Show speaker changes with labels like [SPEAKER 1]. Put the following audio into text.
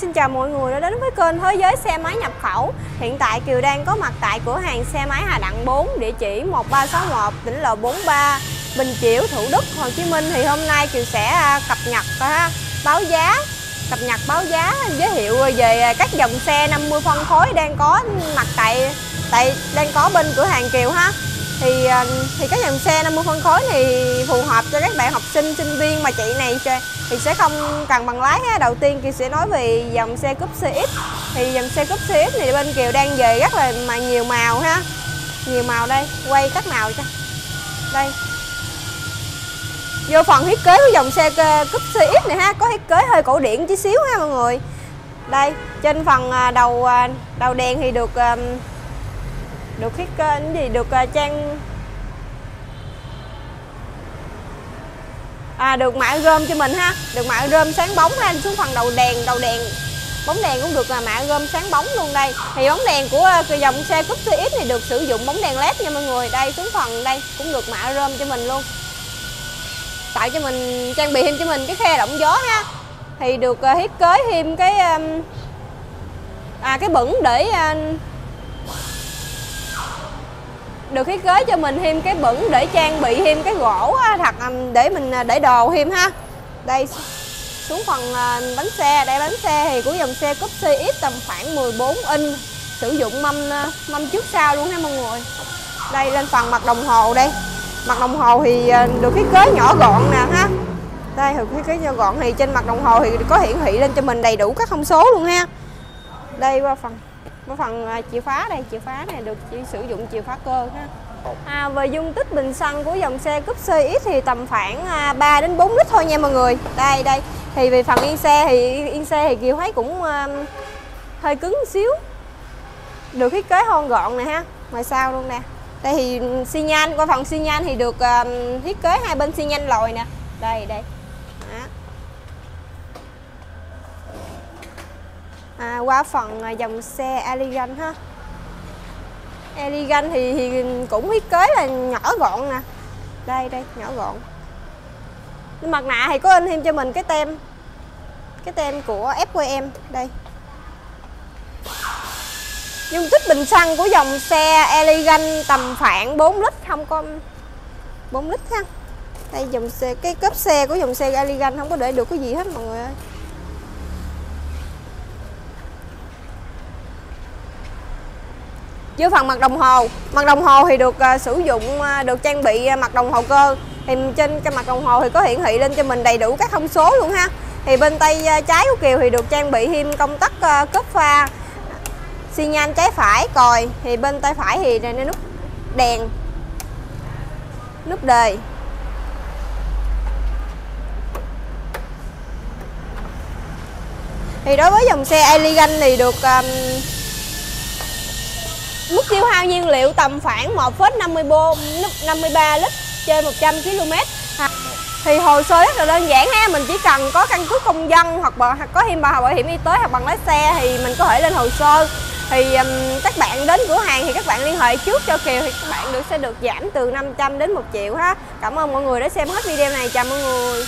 [SPEAKER 1] xin chào mọi người đã đến với kênh Thế giới xe máy nhập khẩu. Hiện tại Kiều đang có mặt tại cửa hàng xe máy Hà Đặng 4 Địa chỉ 1361 tỉnh lộ 43 Bình Chiểu, Thủ Đức, Hồ Chí Minh. Thì hôm nay Kiều sẽ à, cập nhật ha, báo giá Cập nhật báo giá giới thiệu về các dòng xe 50 phân khối đang có mặt tại tại đang có bên cửa hàng Kiều ha thì ờ, thì cái dòng xe 50 phân khối thì phù hợp cho các bạn học sinh sinh viên mà chị này thì sẽ không cần bằng lái ha. đầu tiên thì sẽ nói về dòng xe cúp CX thì dòng xe cúp CX thì bên Kiều đang về rất là mà nhiều màu ha. Nhiều màu đây, quay các màu cho. Đây. Vô phần thiết kế của dòng xe cúp CX này ha, có thiết kế hơi cổ điển tí xíu ha mọi người. Đây, trên phần ờ, đầu ờ, đầu đèn thì được được thiết kế gì được à, trang à, được mạ gom cho mình ha. Được mạ gom sáng bóng ha xuống phần đầu đèn đầu đèn. Bóng đèn cũng được là mạ gom sáng bóng luôn đây. Thì bóng đèn của à, cái dòng xe cúp CX này được sử dụng bóng đèn led nha mọi người. Đây xuống phần đây cũng được mạ rơm cho mình luôn. Tạo cho mình trang bị thêm cho mình cái khe động gió ha. Thì được à, thiết kế thêm cái à cái bẩn để được thiết kế cho mình thêm cái bẩn để trang bị thêm cái gỗ thật để mình à, để đồ thêm ha. Đây, xuống phần à, bánh xe. Đây, bánh xe thì của dòng xe cúp CX tầm khoảng 14 inch, sử dụng mâm à, mâm trước sau luôn ha mọi người. Đây, lên phần mặt đồng hồ đây. Mặt đồng hồ thì được thiết kế nhỏ gọn nè ha. Đây, được thiết kế nhỏ gọn thì trên mặt đồng hồ thì có hiển thị lên cho mình đầy đủ các thông số luôn ha. Đây, qua phần cái phần à, chìa khóa đây chìa khóa này được chỉ sử dụng chìa khóa cơ ha. À, về dung tích bình xăng của dòng xe cúp CX thì tầm khoảng 3 à, đến 4 lít thôi nha mọi người. Đây đây. Thì về phần yên xe thì yên xe thì Kiều thấy cũng uh, hơi cứng xíu. Được thiết kế hôn gọn nè ha. Ngoài sau luôn nè. Đây thì xi nhan, qua phần xi nhan thì được uh, thiết kế hai bên xi nhan lồi nè. Đây đây à, qua phần à, dòng xe elegant ha. Elegant thì, thì cũng thiết kế là nhỏ gọn nè. Đây đây nhỏ gọn. Mặt nạ thì có in thêm cho mình cái tem. Cái tem của FQM đây. Dung tích bình xăng của dòng xe elegant tầm khoảng 4 lít không có 4 lít ha. Đây dòng xe cái cốp xe của dòng xe elegant không có để được cái gì hết mọi người ơi. Dưới phần mặt đồng hồ mặt đồng hồ thì được uh, sử dụng uh, được trang bị uh, mặt đồng hồ cơ. Thì trên cái mặt đồng hồ thì có hiển thị lên cho mình đầy đủ các thông số luôn ha. Thì bên tay trái của Kiều thì được trang bị thêm công tắc uh, pha xi nhan trái phải còi. Thì bên tay phải thì là nút đèn nút đề. Thì đối với dòng xe Elegant thì được um, Mức tiêu hao nhiên liệu tầm khoảng 1,53 lít trên 100 km à, thì hồ sơ rất là đơn giản ha mình chỉ cần có căn cước công dân hoặc, hoặc có thêm bảo hiểm y tế hoặc bằng lái xe thì mình có thể lên hồ sơ. Thì um, các bạn đến cửa hàng thì các bạn liên hệ trước cho Kiều thì các bạn được sẽ được giảm từ 500 đến 1 triệu ha. Cảm ơn mọi người đã xem hết video này. Chào mọi người.